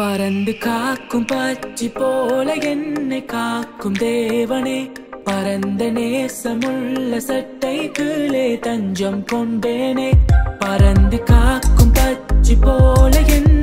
பறந்து காக்கும் பச்சி போல என்னை காக்கும் தேவனே. பரந்த நேசமுள்ள சட்டைக்குள்ளே தஞ்சம் கொண்டேனே. பறந்து காக்கும் பச்சி போல என்னை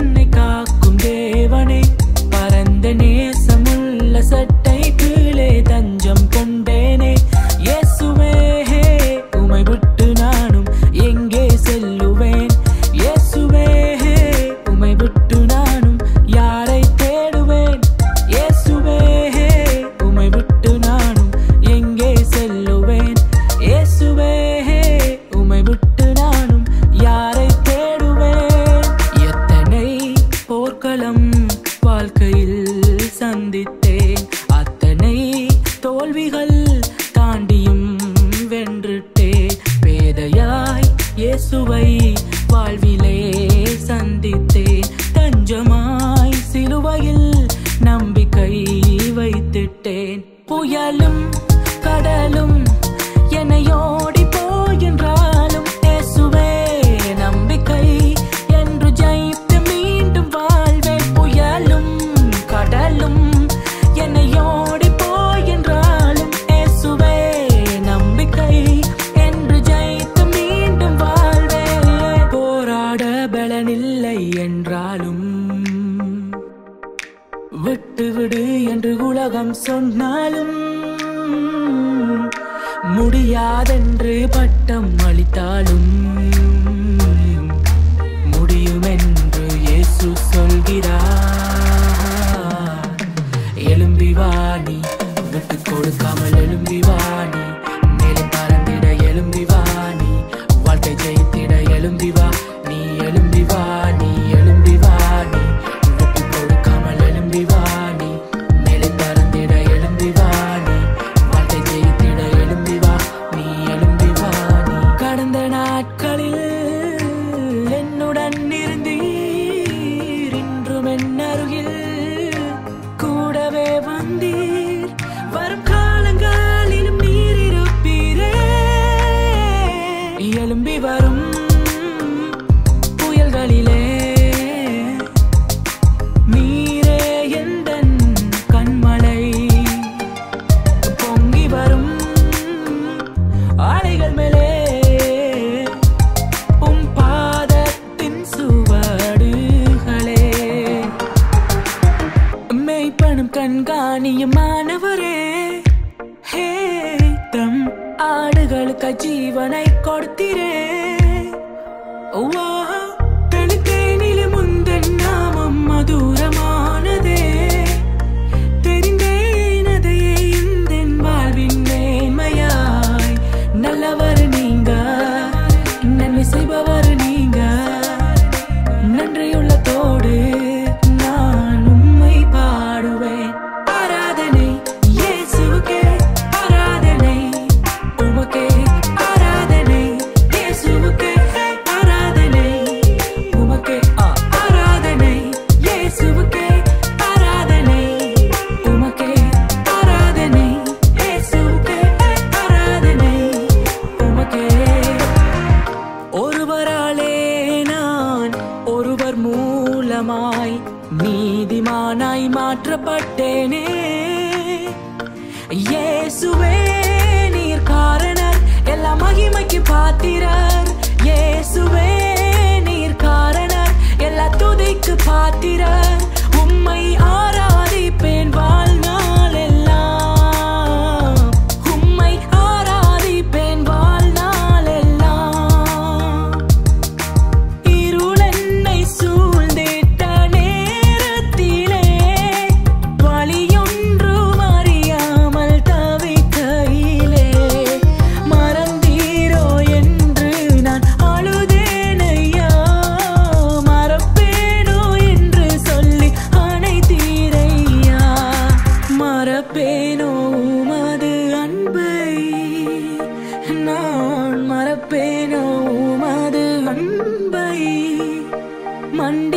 என்று உலகம் சொன்னாலும் முடியாதென்று பட்டம் அளித்தாலும் முடியும் என்று இயேசு சொல்கிறார். எழும்பி வாணி விட்டு கொடுக்காமல் எழும்பி வாணி. திரைப்படம் கண்காணியும் மாணவரே. ஹே தம் ஆடுகளுக்கு ஜீவனை கொடுத்திரே. ஓ நீதிமானாய் நீதிமானாய் மாற்றப்பட்டேனே. இயேசுவே நீர் காரணர். எல்லா மகிமைக்கு பாத்திரர். இயேசுவே நீர் காரணர். எல்லா துதிக்கு பாத்திரர். one day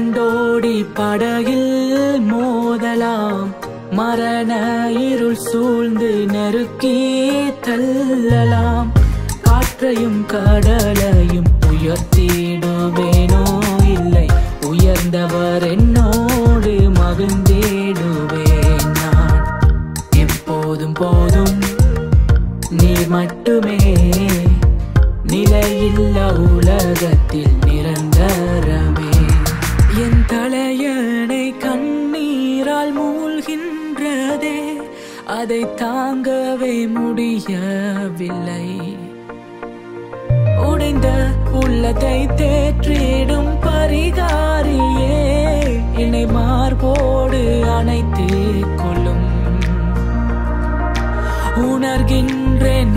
பண்டோடி படகில் மோதலாம். மரண இருள் சூழ்ந்து நெருக்கி தள்ளலாம். காற்றையும் கடலையும் உயர்த்திடுவேனோ இல்லை. உயர்ந்தவர் என்னோடு மகிழ்ந்திடுவேன் நான். எப்போதும் போதும் நீ மட்டுமே. நிலையில்லா உலகத்தில் அதை தாங்கவே முடியவில்லை. உடைந்த உள்ளத்தை தேற்றிடும் பரிகாரியே என்னை மார்போடு அணைத்து கொள்ளும். உணர்கின்றேன்